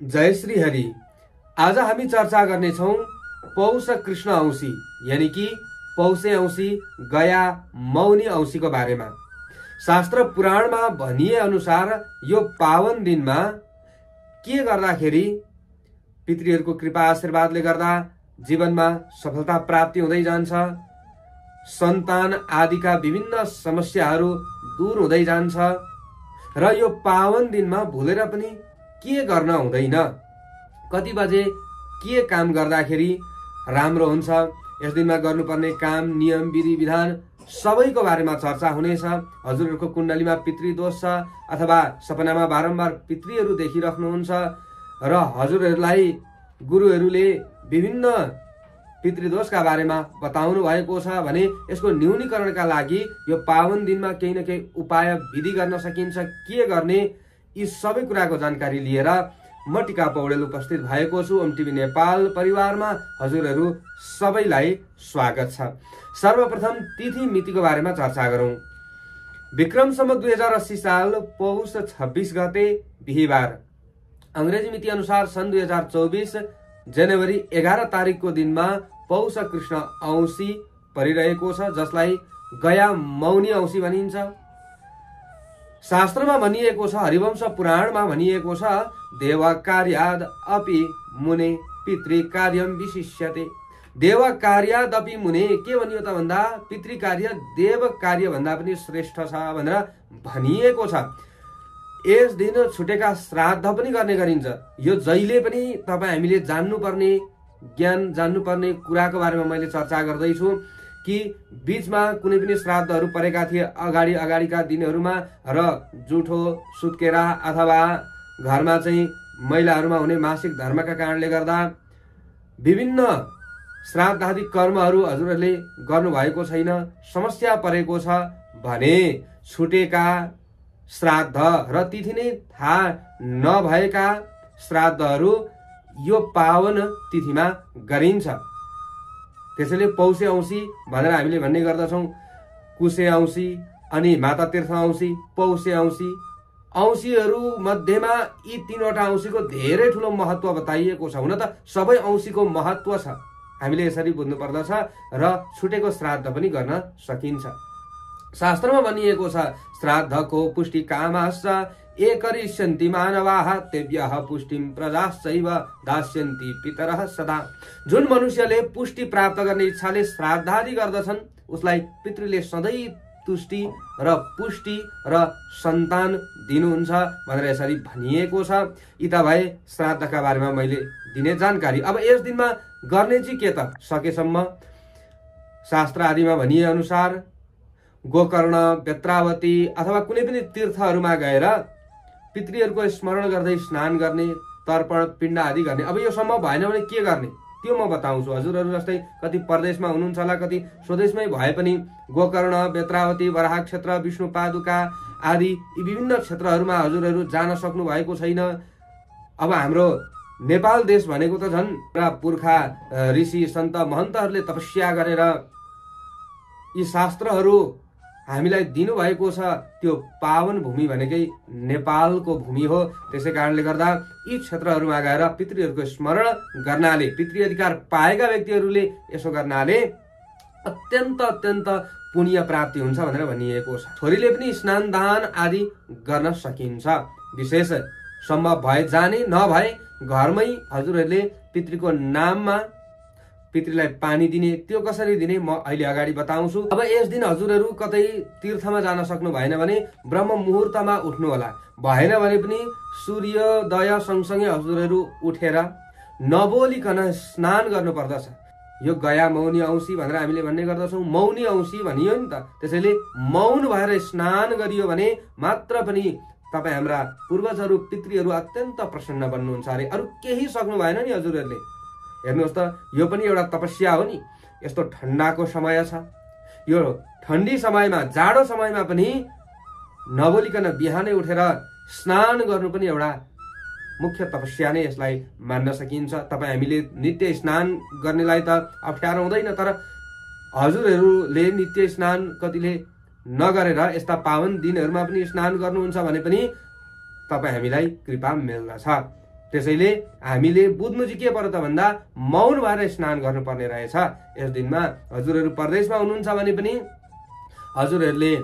जय श्री हरि। आज हामी चर्चा गर्नेछौँ पौष कृष्ण औँसी यानि कि पौषे औँसी गया मौनी औँसीको बारेमा। शास्त्र पुराणमा भनिए अनुसार यो पावन दिनमा के गर्दाखेरि पितृहरूको कृपा आशीर्वादले गर्दा जीवनमा सफलता प्राप्ति हुँदै जान्छ सन्तान आदिका विभिन्न समस्याहरू दूर हुँदै जान्छ र यो पावन दिनमा भुलेर पनि के गर्न हुँदैन? कति बजे के काम गर्दाखेरि राम्रो हुन्छ? यस दिनमा गर्नुपर्ने काम नियम विधि विधान सबैको बारेमा चर्चा हुनेछ। हजुरहरूको कुण्डलीमा पितृदोष छ अथवा सपनामा बारम्बार पितृहरू देखिराख्नुहुन्छ र हजुरहरूलाई गुरुहरूले विभिन्न पितृदोषका बारेमा बताउनु भएको छ भने यसको न्यूनीकरणका लागि यो पावन दिनमा केही न केही उपाय विधि गर्न सकिन्छ। के गर्ने? यी सबै कुराको जानकारी लिएर म टिका पौडेल उपस्थित भएको छु। ओम टिभी नेपाल परिवारमा हजुरहरू सबैलाई स्वागत छ। सर्वप्रथम तिथि मितिको बारेमा चर्चा गरौँ। विक्रमसम्म दुई हजार अस्सी साल पौष छब्बिस गते बिहिबार। अङ्ग्रेजी मिति अनुसार सन् दुई हजार चौबिस जनवरी एघार तारिकको दिनमा पौष कृष्ण औँसी परिरहेको छ जसलाई गया मौनी औँसी भनिन्छ। शास्त्रमा भनिएको छ हरिवंश पुराणमा भनिएको छ देव कार्याद अपि मुने पितृ कार्यम विशिष्यते। देव कार्याद अपि मुने के भनियो त भन्दा पितृ कार्य देव कार्य भन्दा पनि श्रेष्ठ छ भनेर भनिएको छ। यस दिन छुटेका श्राद्ध पनि गर्ने गरिन्छ। यो जहिले पनि तपाईँ हामीले जान्नुपर्ने ज्ञान जान्नुपर्ने कुराको बारेमा मैले चर्चा गर्दैछु। कि बिचमा कुनै पनि श्राद्धहरू परेका थिए अगाडि अगाडिका दिनहरूमा र जुठो सुत्केरा अथवा घरमा चाहिँ महिलाहरूमा हुने मासिक धर्मका कारणले गर्दा विभिन्न श्राद्ध आदि कर्महरू हजुरहरूले गर्नुभएको छैन समस्या परेको छ भने छुटेका श्राद्ध र तिथि नै थाहा नभएका श्राद्धहरू यो पावन तिथिमा गरिन्छ। त्यसैले पौषे औँसी भनेर हामीले भन्ने गर्दछौँ। कुसे औँसी अनि माता तीर्थ औँसी पौषे औँसी। औँसीहरू मध्येमा यी तिनवटा औँसीको धेरै ठुलो महत्व बताइएको छ। हुन त सबै औँसीको महत्व छ। हामीले यसरी बुझ्नु पर्दछ र छुटेको श्राद्ध पनि गर्न सकिन्छ। शास्त्रमा भनिएको छ श्राद्धको पुष्टि कामाश्च ए करिष्यन्ति मानवाः तेभ्यः पुष्टिम प्रजाश्चैव दास्यन्ति पितरः सदा। जुन मनुष्यले पुष्टि प्राप्त गर्ने इच्छाले श्राद्धादि गर्दछन् उसलाई पितृले सधैँ तुष्टि र पुष्टि र सन्तान दिनुहुन्छ भनेर यसरी भनिएको छ। यी त भए श्राद्धका बारेमा मैले दिने जानकारी। अब यस दिनमा गर्ने चाहिँ के त सकेसम्म? शास्त्र आदिमा भनिए अनुसार गोकर्ण बेत्रावती अथवा कुनै पनि तीर्थहरूमा गएर पितृहरूको स्मरण गर्दै स्नान गर्ने तर्पण पिण्ड आदि गर्ने। अब यो सम्भव भएन भने के गर्ने? त्यो म बताउँछु। हजुरहरू जस्तै कति परदेशमा हुनुहुन्छ होला कति स्वदेशमै भए पनि गोकर्ण बेत्रावती वराह क्षेत्र विष्णु पादुका आदि यी विभिन्न क्षेत्रहरूमा हजुरहरू जान सक्नु भएको छैन। अब हाम्रो नेपाल देश भनेको त झन् पुर्खा ऋषि सन्त महन्तहरूले तपस्या गरेर यी शास्त्रहरू हामीलाई दिनुभएको छ त्यो पावन भूमि भनेकै नेपालको भूमि हो। त्यसै कारणले गर्दा यी क्षेत्रहरूमा गएर पितृहरूको स्मरण गर्नाले पितृ अधिकार पाएका व्यक्तिहरूले यसो गर्नाले अत्यन्त अत्यन्त पुण्य प्राप्ति हुन्छ भनेर भनिएको छ। छोरीले पनि स्नान दान आदि गर्न सकिन्छ। विशेष सम्भव भए जाने नभए घरमै हजुरहरूले पितृको नाममा पितृलाई पानी दिने त्यो कसरी दिने म अहिले अगाडि बताउँछु। अब यस दिन हजुरहरू कतै तीर्थमा जान सक्नु भएन भने ब्रह्म मुहुर्तमा उठ्नु होला भएन भने पनि सूर्योदय सँगसँगै हजुरहरू उठेर नबोलिकन स्नान गर्नु पर्दछ यो गया मौनी औँसी भनेर हामीले भन्ने गर्दछौँ। मौनी औँसी भनियो नि त। त्यसैले मौन भएर स्नान गरियो भने मात्र पनि तपाईँ हाम्रा पूर्वजहरू पितृहरू अत्यन्त प्रसन्न बन्नुहुन्छ अरे। अरू केही सक्नु भएन नि हजुरहरूले। हेर्नुहोस् त यो पनि एउटा तपस्या हो नि। यस्तो ठन्डाको समय छ। यो ठन्डी समयमा जाडो समयमा पनि नबोलिकन बिहानै उठेर स्नान गर्नु पनि एउटा मुख्य तपस्या नै यसलाई मान्न सकिन्छ। तपाईँ हामीले नित्य स्नान गर्नेलाई त अप्ठ्यारो हुँदैन तर हजुरहरूले नित्य स्नान कतिले नगरेर यस्ता पावन दिनहरूमा पनि स्नान गर्नुहुन्छ भने पनि तपाईँ हामीलाई कृपा मिल्दछ। त्यसैले हामीले बुझ्नु चाहिँ के पर्यो त भन्दा मौन भएर स्नान गर्नुपर्ने रहेछ। यस दिनमा हजुरहरू परदेशमा हुनुहुन्छ भने पनि हजुरहरूले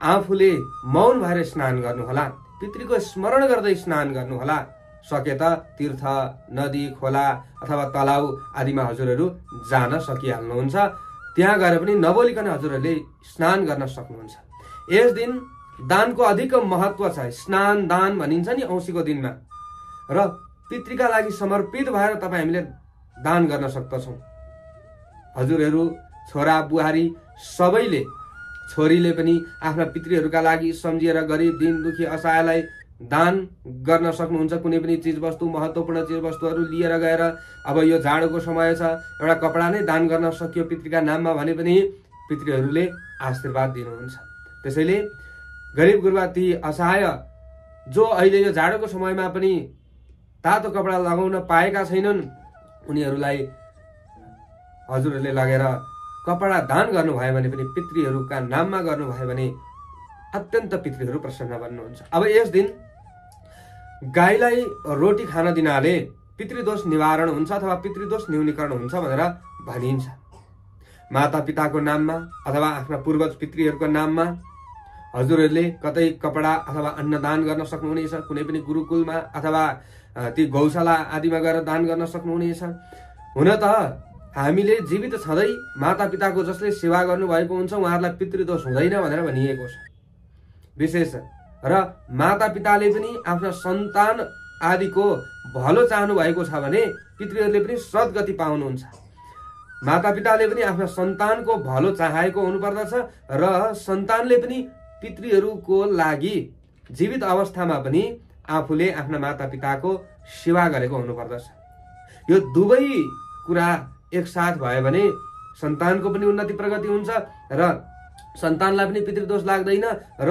आफूले मौन भएर स्नान गर्नुहोला पितृको स्मरण गर्दै स्नान गर्नुहोला सके त तीर्थ नदी खोला अथवा तलाउ आदिमा हजुरहरू जान सकिहाल्नुहुन्छ। त्यहाँ गएर पनि नबोलिकन हजुरहरूले स्नान गर्न सक्नुहुन्छ। यस दिन दानको अधिक महत्व छ। स्नान दान भनिन्छ नि औँसीको दिनमा। र पितृका लागि समर्पित भएर तपाईँ हामीले दान गर्न सक्दछौँ। हजुरहरू छोरा बुहारी सबैले छोरीले पनि आफ्ना पितृहरूका लागि सम्झिएर गरिब दिन दुखी असहायलाई दान गर्न सक्नुहुन्छ। कुनै पनि चिजवस्तु महत्त्वपूर्ण चिजवस्तुहरू लिएर गएर अब यो जाडोको समय छ एउटा कपडा नै दान गर्न सकियो पितृका नाममा भने पनि पितृहरूले आशीर्वाद दिनुहुन्छ। त्यसैले गरिब गुरुवा ती असहाय जो अहिले यो जाडोको समयमा पनि तातो कपडा लगाउन पाएका छैनन्। उनीहरूलाई हजुरहरूले लगेर कपडा दान गर्नुभयो भने पनि पितृहरूका नाममा गर्नुभयो भने अत्यन्त पितृहरू प्रसन्न बन्नुहुन्छ। अब यस दिन गाईलाई रोटी खान दिनाले पितृदोष निवारण हुन्छ अथवा पितृदोष न्यूनीकरण हुन्छ भनेर भनिन्छ। माता पिताको नाममा अथवा आफ्ना पूर्वज पितृहरूको नाममा हजुरहरूले कतै कपडा अथवा अन्नदान गर्न सक्नुहुनेछ कुनै पनि गुरुकुलमा अथवा ती गौशाला आदिमा गएर दान गर्न सक्नुहुनेछ। हुन त हामीले जीवित छँदै माता पिताको जसले सेवा गर्नुभएको हुन्छ उहाँहरूलाई पितृदोष हुँदैन भनेर भनिएको छ। विशेष र माता पिताले पनि आफ्ना सन्तान आदिको भलो चाहनु भएको छ भने पितृहरूले पनि सद्गति पाउनुहुन्छ। माता पिताले पनि आफ्ना सन्तानको भलो चाहेको हुनुपर्दछ र सन्तानले पनि पितृहरूको लागि जीवित अवस्थामा पनि आफूले आफ्ना माता पिताको सेवा गरेको हुनुपर्दछ। यो दुवै कुरा एकसाथ भयो भने सन्तानको पनि उन्नति प्रगति हुन्छ र सन्तानलाई पनि पितृदोष लाग्दैन र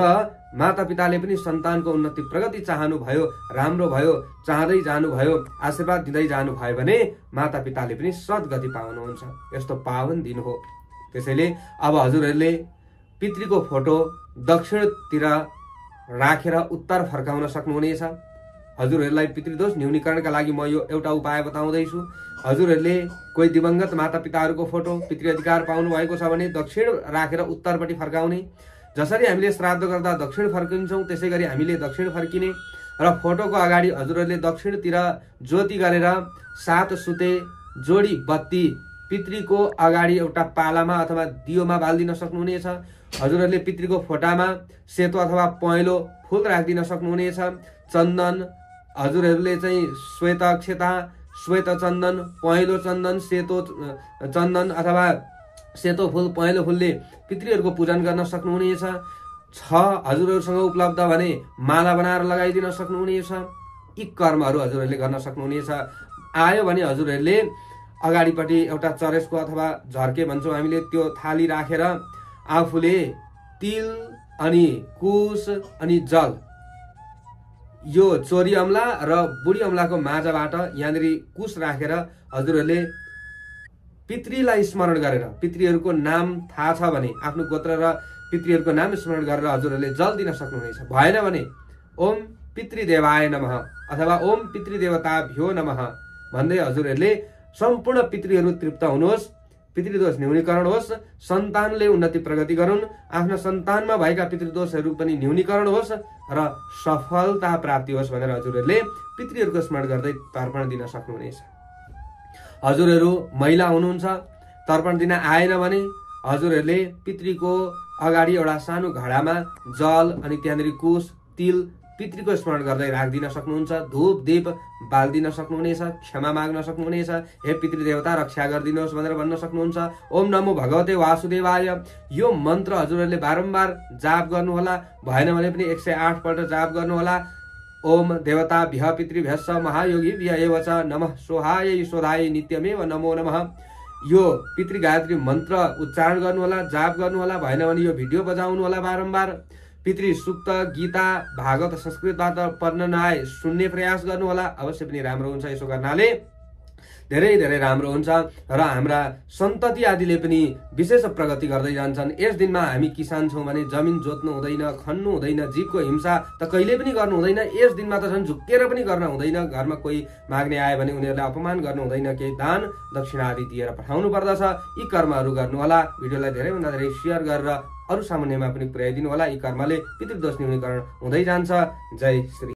माता पिताले पनि सन्तानको उन्नति प्रगति चाहनु भयो राम्रो भयो चाहँदै जानुभयो आशीर्वाद दिँदै जानुभयो भने माता पिताले पनि सद्गति पाउनुहुन्छ। यस्तो पावन दिन हो। त्यसैले अब हजुरहरूले पितृको फोटो दक्षिणतिर राखेर उत्तर फर्काउन सक्नुहुनेछ। हजुरहरूलाई पितृदोष न्यूनीकरणका लागि म यो एउटा उपाय बताउँदैछु। हजुरहरूले कोही दिवंगत माता पिताहरूको फोटो पितृ अधिकार पाउनु भएको छ भने दक्षिण राखेर उत्तरपट्टि फर्काउने। जसरी हामीले श्राद्ध गर्दा दक्षिण फर्किन्छौँ त्यसै गरी हामीले दक्षिण फर्किने। र फोटोको अगाडि हजुरहरूले दक्षिणतिर ज्योति गरेर सात सुते जोडी बत्ती पितृको अगाडि एउटा पालामा अथवा दियोमा बालिदिन सक्नुहुनेछ। हजुरहरूले पितृको फोटामा सेतो अथवा पहेँलो फुल राखिदिन सक्नुहुनेछ। चन्दन हजुरहरूले चाहिँ श्वेत अक्षता श्वेत चन्दन पहेँलो चन्दन सेतो चन्दन अथवा सेतो फुल पहेँलो फुलले पितृहरूको पूजन गर्न सक्नुहुनेछ। छ हजुरहरूसँग उपलब्ध भने माला बनाएर लगाइदिन सक्नुहुनेछ। यी कर्महरू हजुरहरूले गर्न सक्नुहुनेछ। आयो भने हजुरहरूले अगाडिपट्टि एउटा चरेसको अथवा झर्के भन्छौँ हामीले त्यो थाली राखेर आफूले तिल अनि कुश अनि जल यो चोरी अम्ला र बुढी अम्लाको माझबाट यहाँनिर कुश राखेर हजुरहरूले पितृलाई स्मरण गरेर पितृहरूको नाम थाहा छ भने आफ्नो गोत्र र पितृहरूको नाम स्मरण गरेर हजुरहरूले जल दिन सक्नुहुनेछ। भएन भने ओम पितृदेवाय नम अथवा ओम पितृदेवताभ्यो नम भन्दै हजुरहरूले सम्पूर्ण पितृहरू तृप्त हुनुहोस्। पितृदोष न्यूनीकरण होस् सन्तानले उन्नति प्रगति गरून् आफ्ना सन्तानमा भएका पितृदोषहरू पनि न्यूनीकरण होस् र सफलता प्राप्ति होस् भनेर हजुरहरूले पितृहरूको स्मरण गर्दै तर्पण दिन सक्नुहुनेछ। हजुरहरू महिला हुनुहुन्छ तर्पण दिन आएन भने हजुरहरूले पितृको अगाडि एउटा सानो घडामा जल अनि त्यहाँनिर कुश तिल पितृको स्मरण गर्दै राखिदिन सक्नुहुन्छ। धुप दीप बालिदिन सक्नुहुनेछ क्षमा माग्न सक्नुहुनेछ। हे पितृदेवता रक्षा गरिदिनुहोस् भनेर भन्न सक्नुहुन्छ। ओम नमो भगवते वासुदेवाय। यो मन्त्र हजुरहरूले बारम्बार जाप गर्नुहोला। भएन भने पनि एक सय आठपल्ट जाप गर्नुहोला। ओम देवता भ्य पितृभ्यस महायोगी भ्य च नम सोहाय सोधाय नित्यमेव नमो नमः। यो पितृ गायत्री मन्त्र उच्चारण गर्नुहोला जाप गर्नुहोला। भएन भने यो भिडियो बजाउनु होला बारम्बार। पितृ सुक्त गीता भागवत संस्कृतबाट पढ्न नआए सुन्ने प्रयास गर्नुहोला। अवश्य पनि राम्रो हुन्छ यसो गर्नाले। धेरै धेरै राम्रो हुन्छ र हाम्रा सन्तति आदिले पनि विशेष प्रगति गर्दै जान्छन्। यस दिनमा हामी किसान छौँ भने जमिन जोत्नु हुँदैन खन्नु हुँदैन जीवको हिंसा त कहिले पनि गर्नु हुँदैन। यस दिनमा त झन् झुक्केर पनि गर्न हुँदैन। घरमा कोही माग्ने आयो भने उनीहरूलाई अपमान गर्नु हुँदैन। केही दान दक्षिणा आदि दिएर पठाउनु पर्दछ। यी कर्महरू गर्नुहोला। भिडियोलाई धेरैभन्दा धेरै सेयर गरेर अरू सामान्यमा पनि पुर्याइदिनु होला यी कर्मले पितृदोष न्यूनीकरण हुँदै जान्छ। जय श्री